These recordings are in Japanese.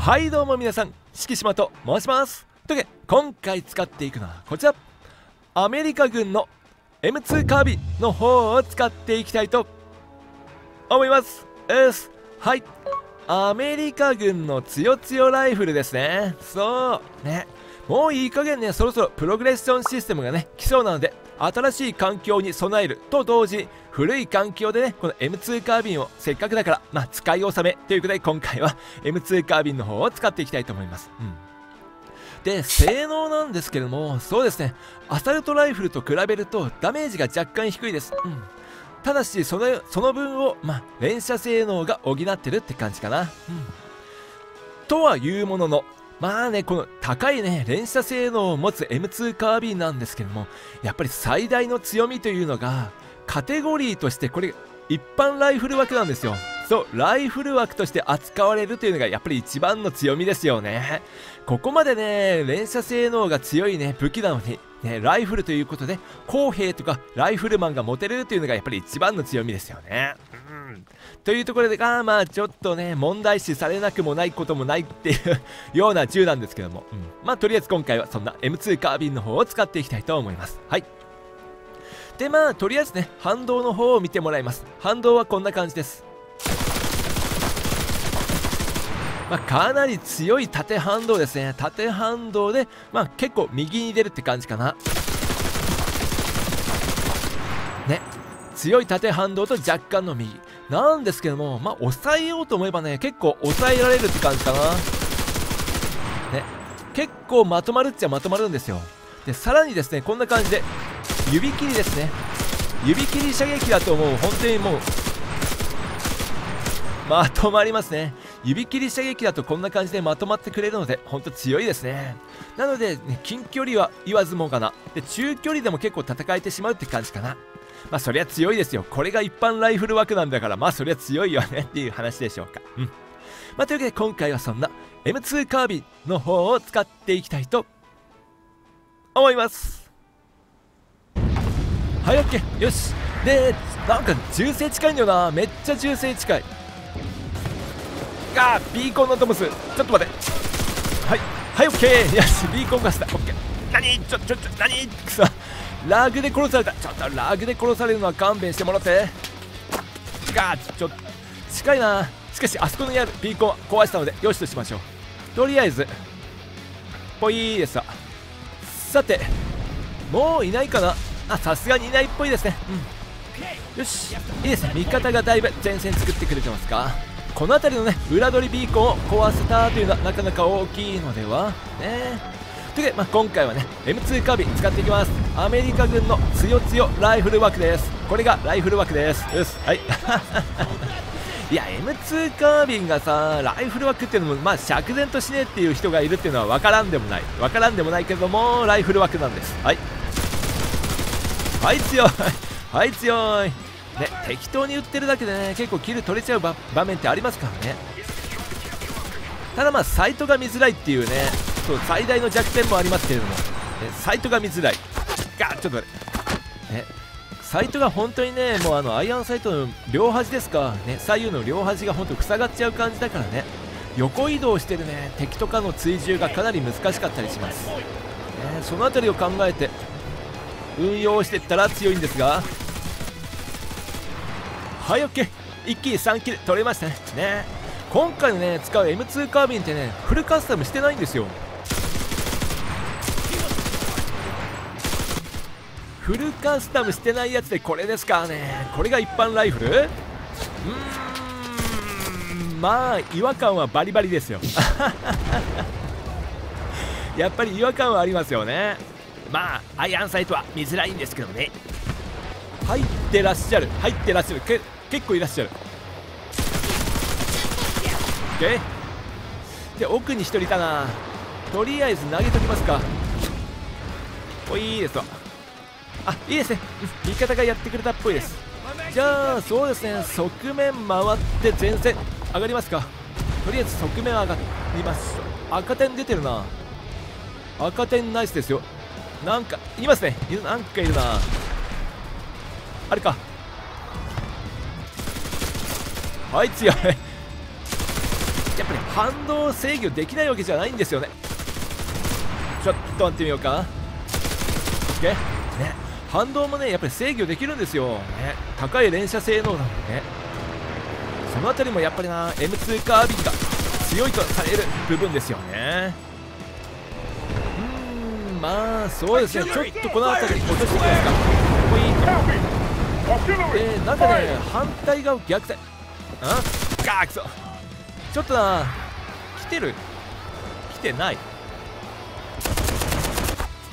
はいどうも皆さん敷島と申します。とけ今回使っていくのはこちら。アメリカ軍の M2 カービンの方を使っていきたいと思います。ですはい。アメリカ軍のつよつよライフルですね。そう。ね。もういい加減ねそろそろプログレッションシステムがね来そうなので新しい環境に備えると同時古い環境でねこの M2 カービンをせっかくだからまあ使い納めということで今回は M2 カービンの方を使っていきたいと思います。うん。で性能なんですけどもそうですね。アサルトライフルと比べるとダメージが若干低いです、うん、ただしそのその分を、まあ、連射性能が補ってるって感じかな、うん、とはいうもののまあね、この高いね、連射性能を持つ M2 カービンなんですけども、やっぱり最大の強みというのが、カテゴリーとしてこれ、一般ライフル枠なんですよ。そう、ライフル枠として扱われるというのがやっぱり一番の強みですよね。ここまでね、連射性能が強いね、武器なのに、ね、ライフルということで、公兵とかライフルマンが持てるというのがやっぱり一番の強みですよね。うんというところで、あまあちょっとね、問題視されなくもないこともないっていうような銃なんですけども、うん、まあとりあえず今回はそんな M2 カービンの方を使っていきたいと思います。はい。でまあとりあえずね、反動の方を見てもらいます。反動はこんな感じです。まあ、かなり強い縦反動ですね。縦反動で、まあ、結構右に出るって感じかな。ね。強い縦反動と若干の右。なんですけども、まあ、抑えようと思えばね、結構抑えられるって感じかな。ね。結構まとまるっちゃまとまるんですよ。で、さらにですね、こんな感じで、指切りですね。指切り射撃だともう本当にもう、まとまりますね。指切り射撃だとこんな感じでまとまってくれるので、ほんと強いですね。なので、ね、近距離は言わずもがな。で、中距離でも結構戦えてしまうって感じかな。まあそりゃ強いですよ。これが一般ライフル枠なんだから、まあそりゃ強いよねっていう話でしょうか。うん。まあというわけで今回はそんな M2 カービンの方を使っていきたいと思います。はい、OK。よし。で、なんか銃声近いんだよな。めっちゃ銃声近い。あー、ビーコンのトムス。ちょっと待って。はい。はい、OK。よし、ビーコンガスだ。OK。何？ちょ、ちょ、ちょ、何？くそ。ラグで殺されたちょっとラグで殺されるのは勘弁してもらってガーちょっと近いなしかしあそこにあるビーコンは壊したのでよしとしましょうとりあえずぽいですわさてもういないかなあさすがにいないっぽいですね。うん。よし。いいですね。味方がだいぶ前線作ってくれてますか。この辺りのね裏取りビーコンを壊せたというのはなかなか大きいのでは。ね。というわけで、まあ、今回はね M2 カービィ使っていきます。アメリカ軍のつよつよライフル枠です。これがライフル枠です。よし。はい。いや M2 カービンがさライフル枠っていうのもまあ釈然としねえっていう人がいるっていうのは分からんでもない。分からんでもないけどもライフル枠なんです。はい。はい強い。はい強い。ね適当に撃ってるだけでね結構キル取れちゃう場面ってありますからね。ただまあサイトが見づらいっていうねそう最大の弱点もありますけれども、えサイトが見づらい。ガちょっと待って。えサイトが本当にねもうあのアイアンサイトの両端ですか、ね、左右の両端が本当塞がっちゃう感じだからね。横移動してるね敵とかの追従がかなり難しかったりします、ね、その辺りを考えて運用してったら強いんですが。はい OK 一気に3キル取れましたね。ね。今回のね使う M2 カービンってねフルカスタムしてないんですよ。フルカスタムしてないやつでこれですかね。これが一般ライフル？うーん。まあ違和感はバリバリですよ。やっぱり違和感はありますよね。まあアイアンサイトは見づらいんですけどね。入ってらっしゃる。入ってらっしゃる。け結構いらっしゃる。OK で奥に1人いたなとりあえず投げときますか。おいいですわあいいですね。味方がやってくれたっぽいです。じゃあそうですね。側面回って前線上がりますか。とりあえず側面上がります。赤点出てるな。赤点ナイスですよ。なんかいますね。いるなんかいるな。あれか。はい強い やっぱり反動制御できないわけじゃないんですよね。ちょっと待ってみようか。OK ね。反動もねやっぱり制御できるんですよ、ね、高い連射性能なのでね。その辺りもやっぱりな M2 カービィが強いとされる部分ですよね。まあそうですね。ちょっとこの辺り落としていきますか。こいいでなんかね反対側逆転。あ？ガークソ。ちょっとな来てる？来てない。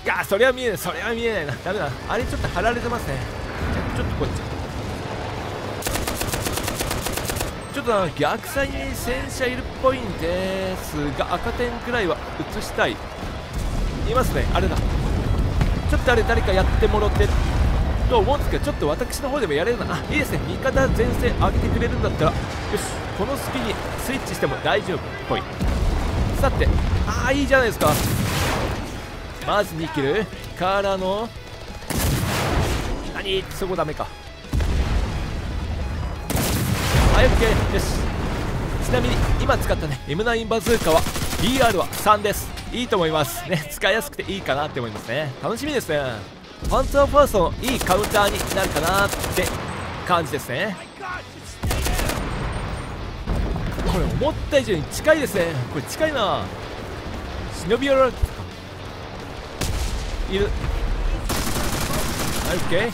がそれは見えない。それは見えないな。ダメだ。あれちょっと貼られてますね。ちょっとこっち。ちょっとな逆サイに戦車いるっぽいんですが赤点くらいは映したいいますね。あれだ。ちょっとあれ誰かやってもろて。と思うんですけどちょっと私の方でもやれるな。あいいですね。味方前線上げてくれるんだったら。よし。この隙にスイッチしても大丈夫っぽい。さてああいいじゃないですか。まず2キル。からの。何？そこダメか。はい OK よし。ちなみに今使ったね M9 バズーカは BR は3です。いいと思います。ね使いやすくていいかなって思いますね。楽しみですね。パンツァーファーストのいいカウンターになるかなって感じですね。これ思った以上に近いですね。これ近いな。忍び寄られいる。はい OK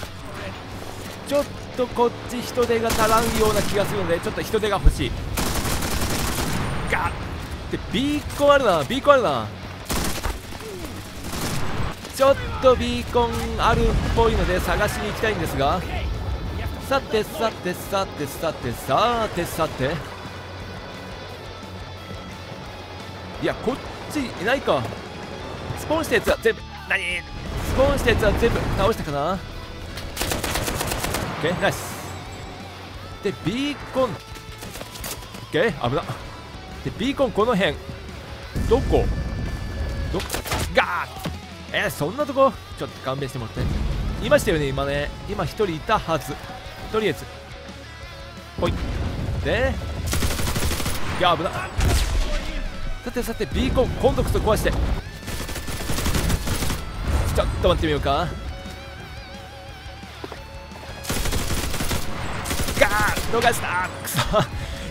ちょっとこっち人手が足らんような気がするのでちょっと人手が欲しい。ビーコンあるな。ビーコンあるな。ちょっとビーコンあるっぽいので探しに行きたいんですが。さてさてさてさてさてさて。いやこっちいないか。スポーンしたやつは全部。何？スポーンしたやつは全部倒したかな。OK ナイス。でビーコン。OK 危な。でビーコンこの辺。どこ？どガーえー、そんなとこ？ちょっと勘弁してもらって。いましたよね今ね。今1人いたはず。とりあえず。ほい。でいや危な。さてさてビーコン今度こそ壊して。ちょっと待ってみようか。ガー逃した。くそ。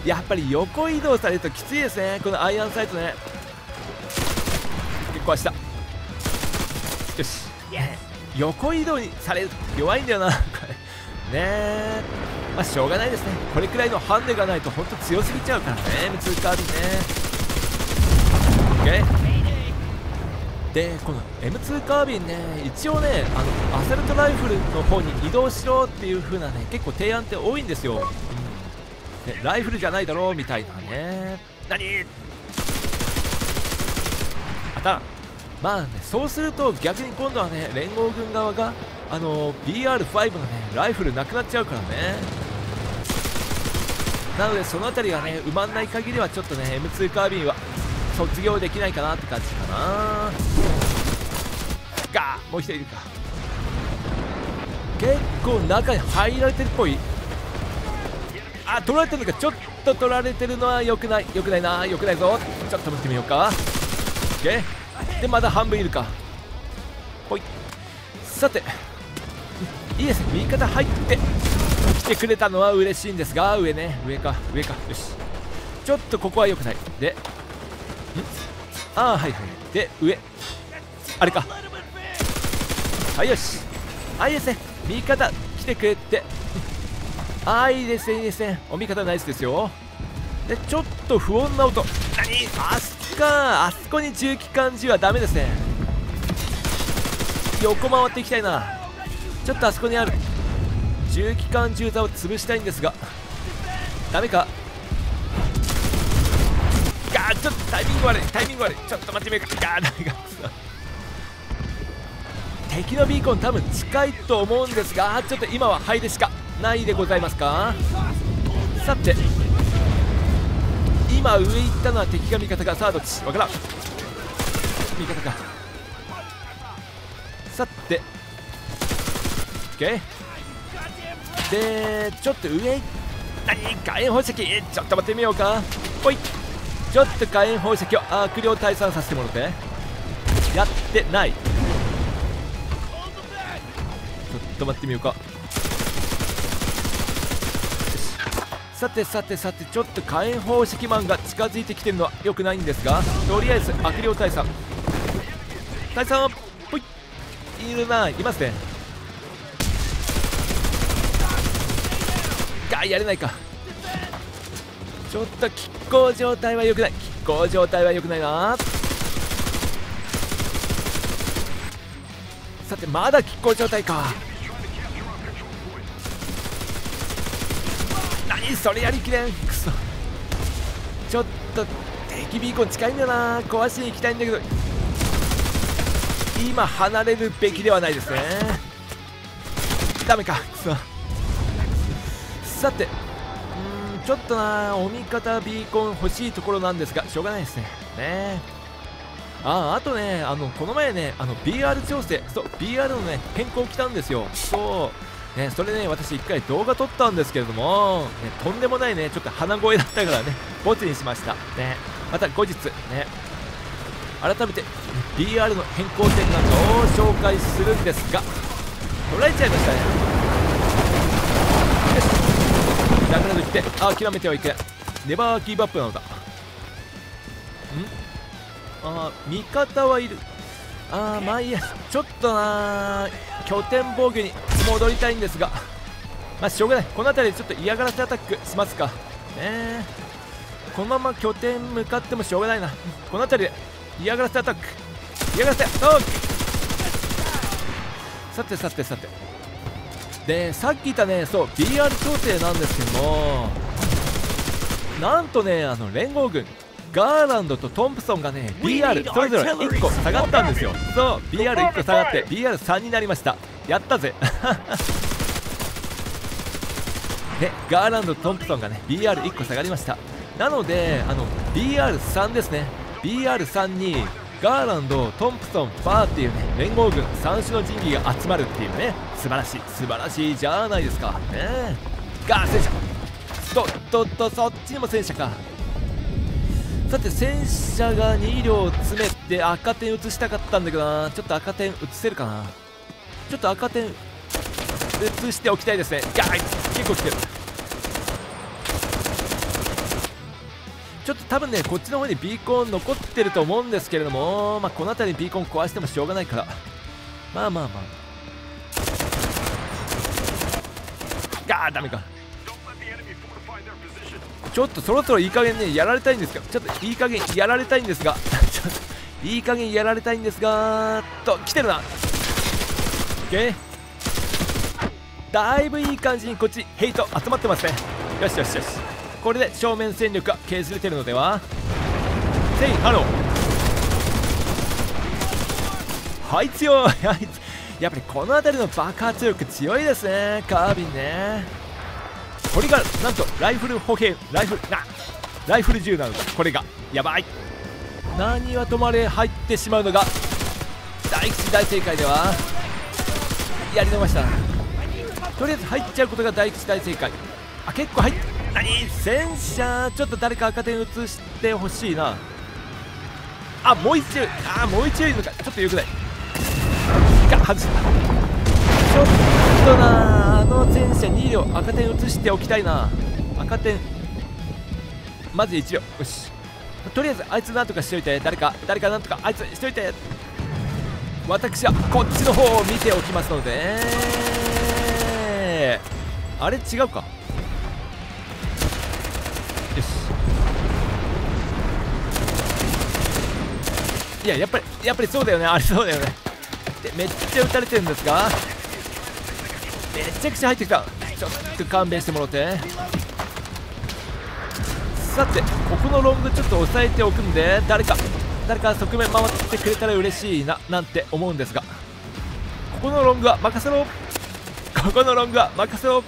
やっぱり横移動されるときついですね。このアイアンサイトね。結構したよし。横移動にされる。弱いんだよな。これ。ねえ。まあしょうがないですね。これくらいのハンデがないと本当強すぎちゃうからね。M2 カービィね。OK でこの M2 カービンね一応ねあのアサルトライフルの方に移動しろっていう風なね結構提案って多いんですよ、うんね、ライフルじゃないだろうみたいなね。何？あたまあねそうすると逆に今度はね連合軍側があの BR5 のねライフルなくなっちゃうからね。なのでその辺りがね埋まんない限りはちょっとね M2 カービンは卒業できないかなって感じかな。ガーもう一人いるか。結構中に入られてるっぽいあ取られてるのか。ちょっと取られてるのは良くない。良くないな。良くないぞ。ちょっと待ってみようか。OK でまだ半分いるか。ほい。さて。いいですね。右肩入って来てくれたのは嬉しいんですが上ね。上か。上か。よし。ちょっとここは良くない。で。ああはいはい。で上。あれか。はいよし。あいいですね。味方来てくれて。ああいいですねいいですね。お味方ナイスですよ。でちょっと不穏な音。何あそかあそこに重機関銃はダメですね。横回っていきたいな。ちょっとあそこにある。重機関銃座を潰したいんですが。ダメか。ガーちょっとタイミング悪い。タイミング悪い。ちょっと待ってみようかガーダメが敵のビーコン多分近いと思うんですがちょっと今はハイでしか。ないでございますか？さて今上行ったのは敵か味方かさあどっち？わからん。味方か。さて OK でちょっと上何火炎宝石ちょっと待ってみようか。ほい。ちょっと火炎放射器を悪霊退散させてもらって。やってない。ちょっと待ってみようか。さてさてさてちょっと火炎放射器マンが近づいてきてるのは良くないんですがとりあえず悪霊退散。退散ほい。いるないますね。がやれないか。ちょっと拮抗状態は良くない。拮抗状態は良くないなさてまだ拮抗状態か。それやりきれん。くそ。ちょっと敵ビーコン近いんだよな壊しに行きたいんだけど。今離れるべきではないですね。ダメか。くそ。さてうんちょっとなお味方ビーコン欲しいところなんですがしょうがないですね。ね。ああとねあのこの前ねあの BR 調整。そう BR のね変更来たんですよ。そう。ね、それね、私1回動画撮ったんですけれども、ね、とんでもないね、ちょっと鼻声だったからね、ボツにしました。ね、また後日、ね、改めて BR の変更点なんかを紹介するんですが、取られちゃいましたね。よし、だからといって、諦めてはいけない。ネバーギブアップなのだ。ん？あー、味方はいる。あー、まあいいや、ちょっとな拠点防御に戻りたいんですがまあしょうがない。この辺りでちょっと嫌がらせアタックしますか。ねこのまま拠点向かってもしょうがないな。この辺りで嫌がらせアタック。嫌がらせアタック。さてさてさて。でさっき言ったねそう BR 調整なんですけどもなんとねあの連合軍ガーランドとトンプソンがね BR それぞれ1個下がったんですよ。そう BR1 個下がって BR3 になりました。やったぜ。ねガーランドトンプソンがね BR1 個下がりました。なのであの BR3 ですね。BR3 にガーランド、トンプソン、バーっていうね連合軍3種の神器が集まるっていうね。素晴らしい素晴らしいじゃないですか。ね。ガー戦車とっとっとそっちにも戦車か。さて戦車が2両詰めて赤点移したかったんだけどな。ちょっと赤点移せるかな。ちょっと赤点移しておきたいですね。ガー結構来てる。ちょっと多分ねこっちの方にビーコン残ってると思うんですけれどもまあこの辺りにビーコン壊してもしょうがないから。まあまあまあ。ガーダメか。ちょっとそろそろいい加減ねやられたいんですけどちょっといい加減やられたいんですが ちょっといい加減やられたいんですがと来てるな。OK だいぶいい感じにこっちヘイト集まってますねよしよしよし。これで正面戦力が削れてるのでは。 Say hello。はい強い。やっぱりこの辺りの爆発力強いですね。カービンね。これがなんとライフル歩兵ライフルなライフル銃なのだこれが。やばい。何はとまれ入ってしまうのが大吉大正解では。やり逃した。とりあえず入っちゃうことが大吉大正解。あ結構入っ何?戦車。ちょっと誰か赤点移してほしいな。あもう一応あもう一応いるのか。ちょっとよくない。が外した。ちょっとなあの戦車2両赤点移しておきたいな。赤点。まず1両よし。とりあえずあいつなんとかしといて。誰か誰かなんとかあいつしといて。私はこっちの方を見ておきますので。あれ？違うか。よし。いややっぱりやっぱりそうだよね。あれそうだよね。でめっちゃ撃たれてるんですが。めちゃくちゃ入ってきた。ちょっと勘弁してもらって。さてここのロングちょっと押さえておくんで誰か。誰か側面回ってくれたら嬉しいななんて思うんですが。ここのロングは任せろ。ここのロングは任せろ。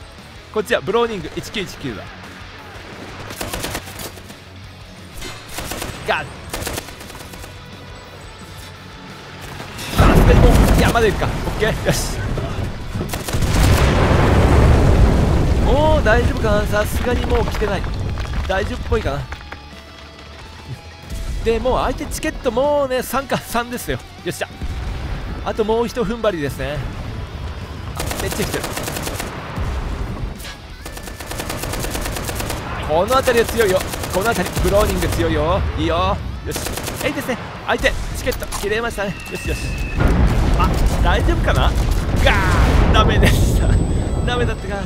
こっちはブローニング。1919だガッ。さすがにも山でいるか。オッケー。よし。おお大丈夫かな。さすがにもう来てない。大丈夫っぽいかな。でもう相手チケットもうね3か3ですよ。よっしゃ。あともうひと踏ん張りですね。めっちゃ来てるこの辺りは強いよ。この辺りブローニング強いよ。いいよ。よし。えいですね。相手チケット切れましたね。よしよし。あ大丈夫かな？ガーダメでした。ダメだったか。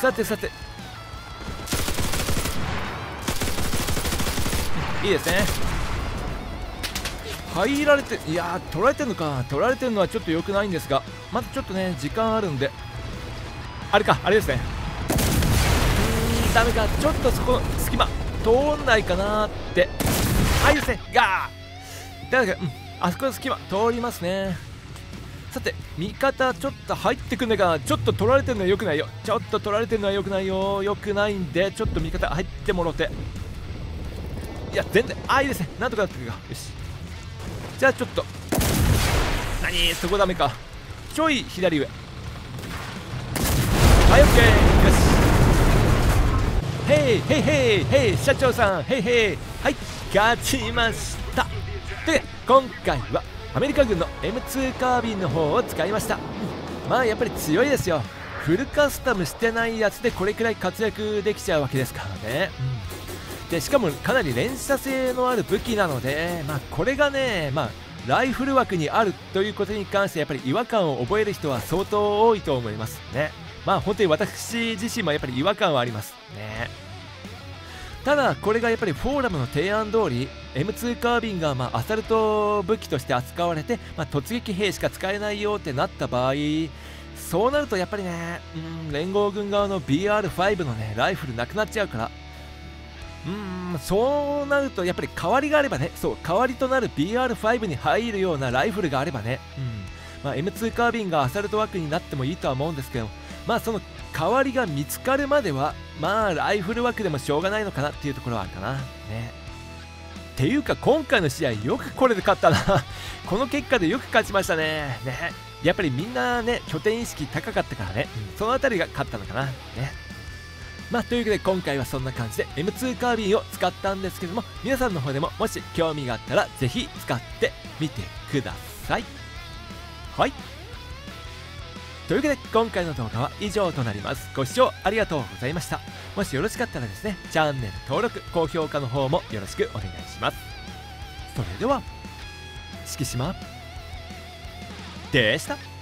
さてさて。いいですね。入られていや取られてるのか取られてるのはちょっと良くないんですがまだちょっとね時間あるんで。あれかあれですね。うーんダメかちょっとそこの隙間通んないかなって。はいですね。ガーだからうんあそこの隙間通りますね。さて味方ちょっと入ってくんねかちょっと取られてるのは良くないよ。ちょっと取られてるのは良くないよ。良くないんでちょっと味方入ってもろて。いや全然ああいいですね。なんとかなってくるか。よし。じゃあちょっと。何？そこダメか。ちょい左上。はいオッケー。よし。ヘイヘイヘイヘイ社長さん。ヘイヘイ。はい勝ちました。で今回はアメリカ軍の M2 カービンの方を使いました、まあやっぱり強いですよ。フルカスタムしてないやつでこれくらい活躍できちゃうわけですからね、うん、でしかもかなり連射性のある武器なので、まあ、これがね、まあ、ライフル枠にあるということに関してやっぱり違和感を覚える人は相当多いと思います。ね。まあ本当に私自身もやっぱり違和感はあります。ね。ただこれがやっぱりフォーラムの提案通り M2 カービンがまアサルト武器として扱われて、まあ、突撃兵しか使えないよってなった場合そうなるとやっぱりねうん連合軍側の BR5 のねライフルなくなっちゃうからうんそうなるとやっぱり代わりがあればね。そう代わりとなる BR5 に入るようなライフルがあればね、うん。まあ、M2 カービンがアサルト枠になってもいいとは思うんですけどまあその代わりが見つかるまではまあライフル枠でもしょうがないのかなっていうところはあるかな。ね。っていうか今回の試合よくこれで勝ったな。この結果でよく勝ちましたね。ね。やっぱりみんなね拠点意識高かったからね、うん、その辺りが勝ったのかな。ねまあというわけで今回はそんな感じで M2 カービンを使ったんですけども皆さんの方でももし興味があったらぜひ使ってみてください。はい。というわけで今回の動画は以上となります。ご視聴ありがとうございました。もしよろしかったらですねチャンネル登録高評価の方もよろしくお願いします。それでは敷島でした。